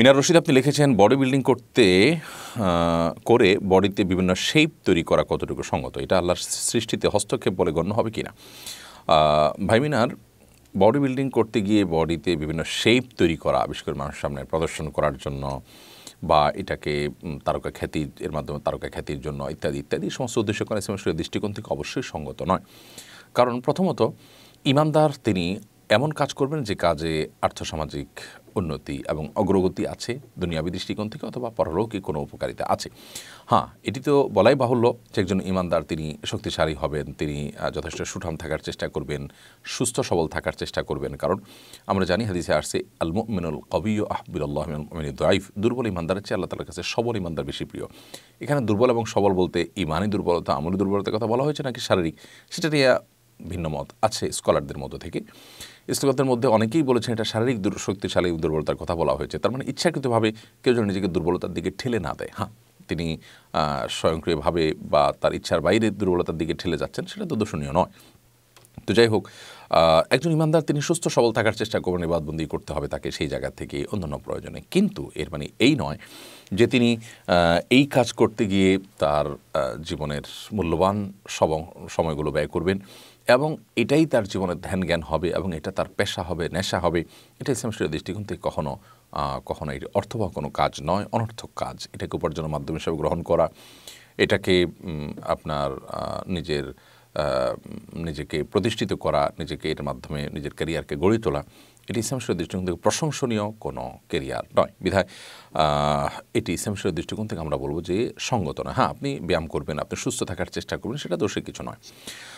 মিনার রশিদ, আপনি লিখেছেন body building করতে করে বডিতে বিভিন্ন শেপ তৈরি করা কতটুকু সঙ্গত? এটা আল্লাহর সৃষ্টিতে হস্তক্ষেপ বলে গণ্য হবে কি না ভাই মিনার, বডি বিল্ডিং করতে গিয়ে বডিতে বিভিন্ন শেপ তৈরি করা, আবিষ্কার করে মানুষের সামনে প্রদর্শন করার জন্য বা এটাকে তারকা খ্যাতি, এর মাধ্যমে তারকা খ্যাতির জন্য ইত্যাদি ইত্যাদি সমস্ত উদ্দেশ্য করে ইসলামের দৃষ্টিকোণ থেকে অবশ্যই সঙ্গত নয়। কারণ প্রথমত, ইমানদার তিনি এমন কাজ করবেন যে কাজে আর্থসামাজিক উন্নতি এবং অগ্রগতি আছে দুনিয়াবী দৃষ্টিকোণ থেকে অথবা পরলৌকিক কোনো উপকারিতা আছে। হ্যাঁ এটি তো বলাই বাহুল্য যে একজন ইমানদার তিনি শক্তিশালী হবেন, তিনি যথেষ্ট সুঠাম থাকার চেষ্টা করবেন, সুস্থ সবল থাকার চেষ্টা করবেন। কারণ আমরা জানি হাদিসে আসছে আল মুমিনুল কবিউ আহবুল্লাহ দাইফ দুর্বল ইমানদারের চেয়ে আল্লাহ তালার কাছে সবল ইমানদার বেশি প্রিয়। এখানে দুর্বল এবং সবল বলতে ইমানই দুর্বলতা, আমলি দুর্বলতার কথা বলা হয়েছে নাকি শারীরিক? সেটা নিয়ে ভিন্ন মত আছে স্কলারদের মধ্য থেকে। স্কলারদের মধ্যে অনেকেই বলেছেন এটা শারীরিক শক্তিশালী দুর্বলতার কথা বলা হয়েছে। তার মানে ইচ্ছাকৃতভাবে কেউ যেন নিজেকে দুর্বলতার দিকে ঠেলে না দেয়। হ্যাঁ তিনি স্বয়ংক্রিয়ভাবে বা তার ইচ্ছার বাইরে দুর্বলতার দিকে ঠেলে যাচ্ছেন, সেটা তো দোষণীয় নয়। তো যাই হোক একজন ইমানদার তিনি সুস্থ, সবল থাকার চেষ্টা করবেন ইবাদবন্দি করতে হবে তাকে সেই জায়গা থেকে অন্যান্য প্রয়োজনে। কিন্তু এর মানে এই নয় যে তিনি এই কাজ করতে গিয়ে তার জীবনের মূল্যবান সব- সময়গুলো ব্যয় করবেন এবং এটাই তার জীবনের ধ্যান জ্ঞান হবে এবং এটা তার পেশা হবে, নেশা হবে। এটা ইসলাম শরীয়তের দৃষ্টিকোণ থেকে কখনো কখনো এটি অর্থবহ কোনো কাজ নয়, অনর্থক কাজ। এটাকে উপার্জনের মাধ্যম হিসেবে গ্রহণ করা, এটাকে আপনার নিজের নিজেকে প্রতিষ্ঠিত করা, নিজেকে এর মাধ্যমে নিজের ক্যারিয়ারকে গড়ে তোলা, এটি ইসলাম শরীর দৃষ্টিকোণ থেকে প্রশংসনীয় কোনো কেরিয়ার নয়। বিধায় এটি ইসলাম শরীর দৃষ্টিকোণ থেকে আমরা বলব যে সঙ্গত নয়। হ্যাঁ আপনি ব্যায়াম করবেন, আপনি সুস্থ থাকার চেষ্টা করবেন, সেটা দোষের কিছু নয়।